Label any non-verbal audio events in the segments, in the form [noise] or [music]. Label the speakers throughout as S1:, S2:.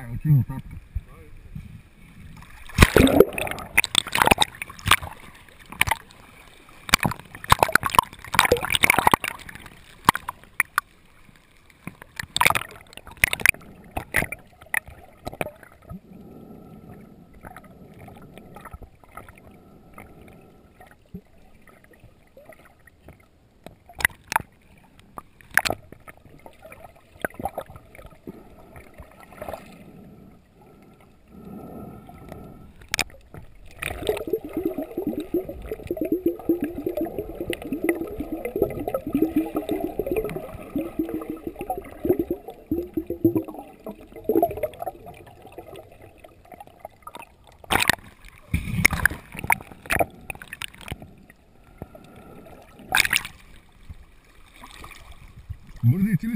S1: fire up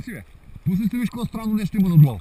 S1: ли бе? Пусни си виж какво странно нещо има надолу.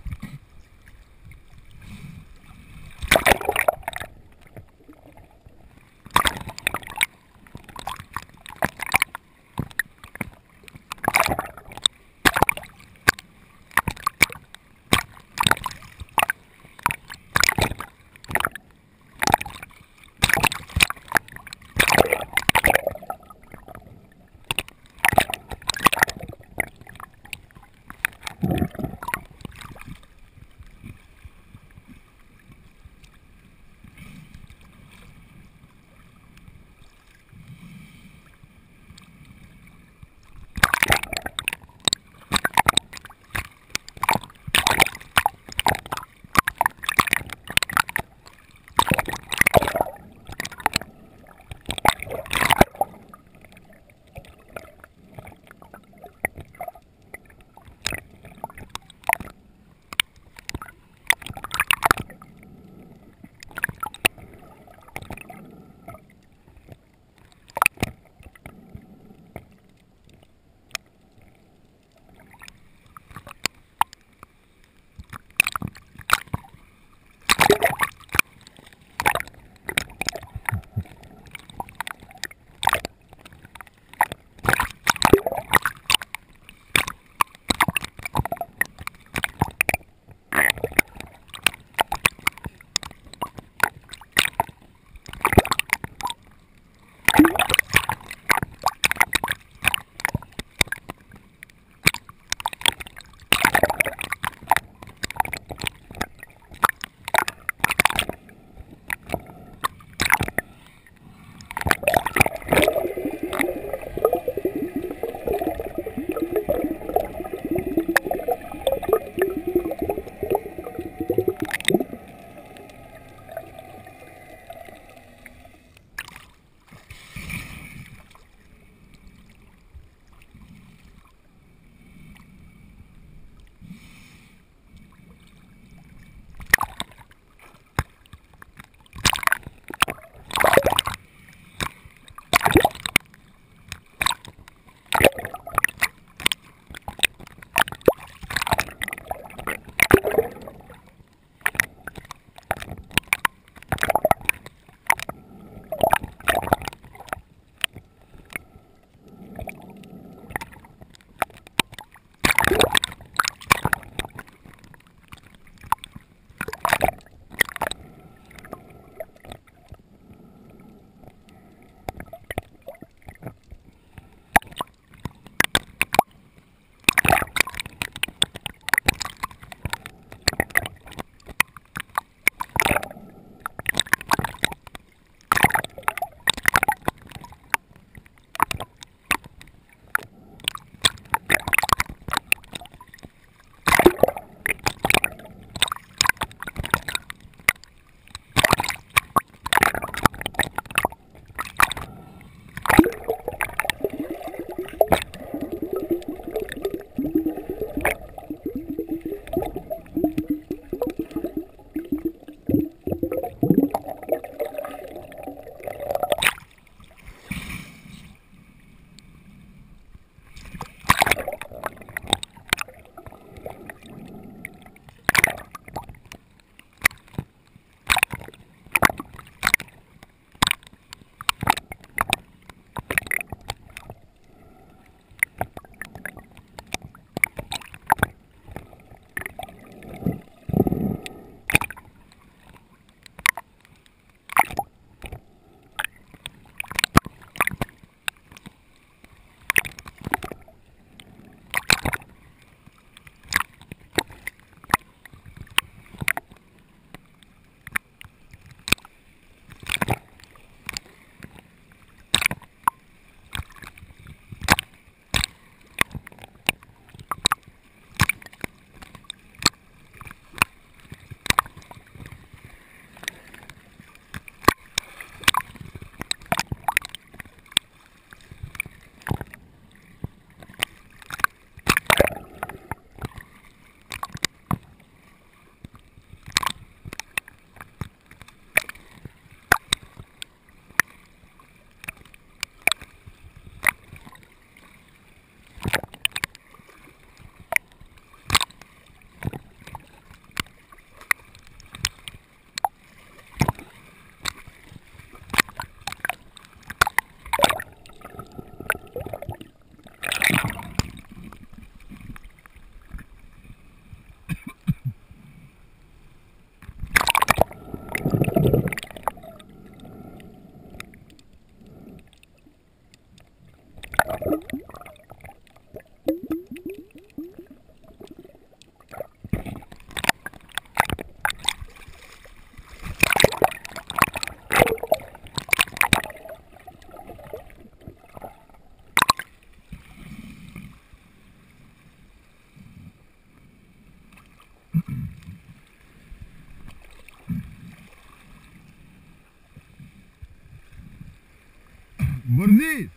S1: Бързи!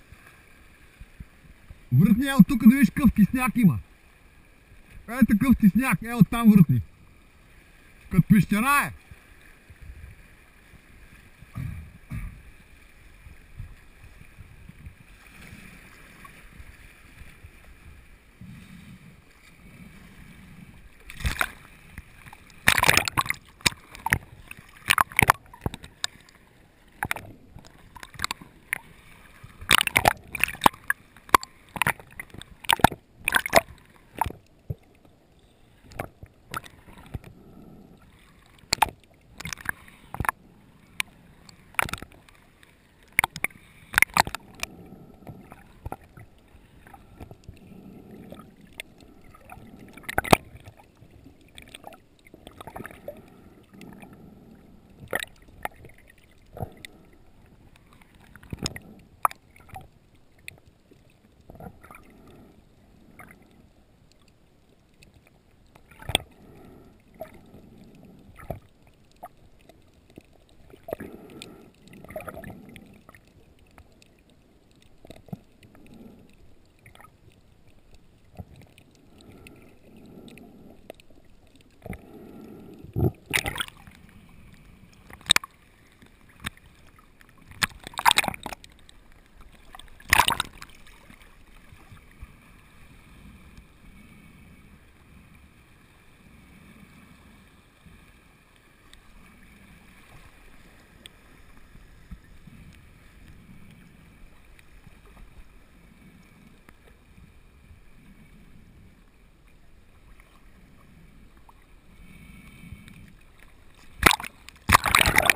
S1: Въртни, ел тук да виж какъв ти сняг има. Е такъв ти сняг, ел там въртни. Като пещера е.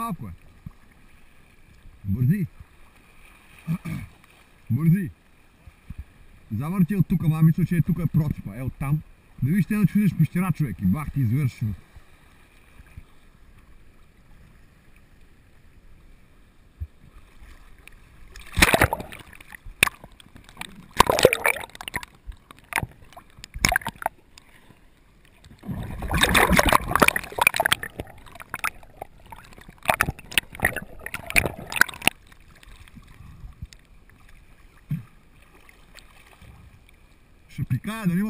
S1: малко е. Бързи. [clears throat] Бързи. Завърти от тук, ама мисля, че е тук е процепа. Е от там. Да виж, те да чудиш пещера, човек. И бах ти извърши. Ще пикая, дали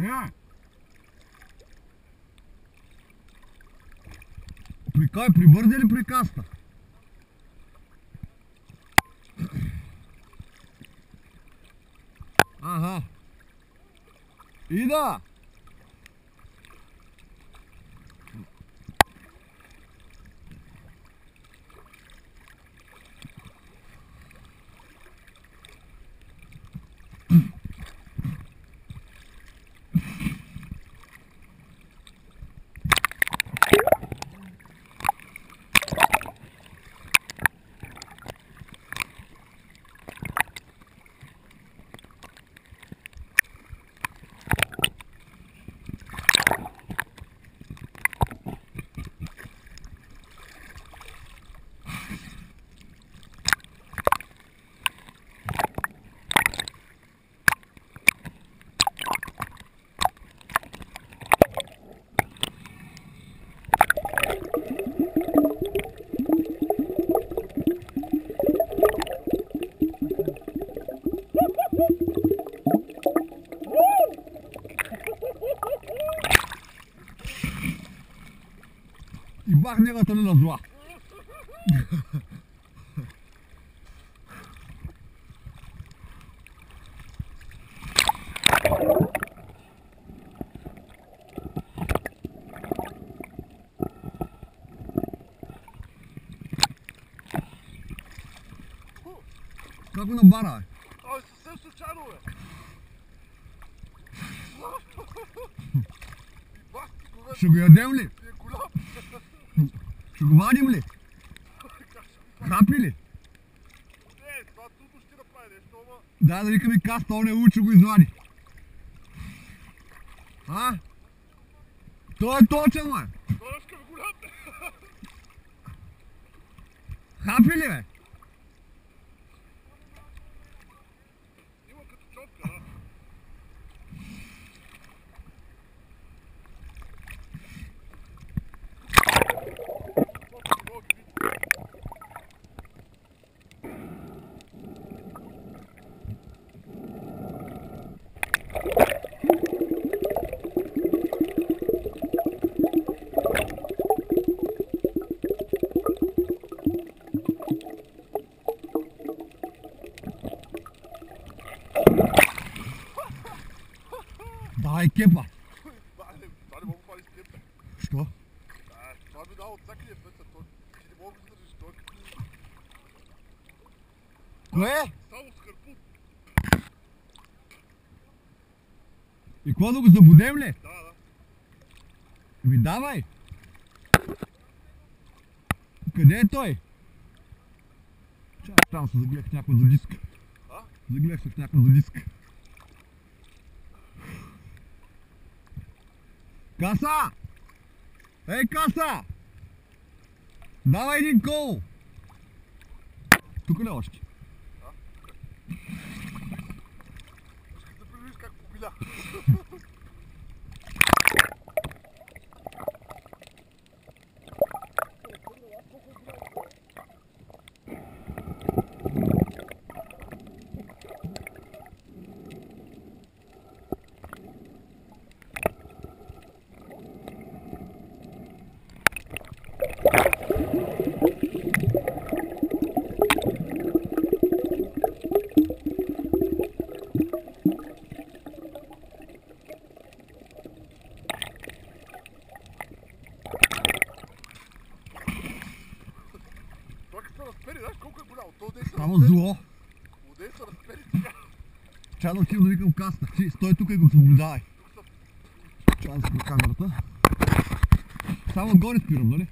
S1: Не. При кой? При бърза или при каста? Ага. И. И бах негата не на зла. Како на бара?
S2: Ай, съвсем случайно, кове,
S1: Ще го ядем ли?
S2: Нещо, ама...
S1: Дай да викаме каста, он е учи го извади. А? Той е точен.
S2: Донешка е.
S1: Хапи ли, бе? Дай кепа.
S2: Това не, това не мога да пали с теб, бе.
S1: Що?
S2: А, Това ми дава от всякъде пеца, той... Не мога да издържиш, той като...
S1: Кое?
S2: Само с харпун.
S1: И какво да го забудем ли?
S2: Да, да.
S1: Ми давай. Къде е той? Чай, там се загледах някой за диск.
S2: А?
S1: Загледах се в някой за диск. Каса! Ей, каса! Давай един кол! Тук ли е още?
S2: Искаш да как побиля. Той като се разпери, знаеш колко е голямо. Той дей се
S1: Само
S2: разпери.
S1: зло.
S2: Отдей се разпери така.
S1: Чай да отивам да викам каста. Ти стой тук и го съблюдавай. Чай да спра камерата. Само отгоре спирам, нали?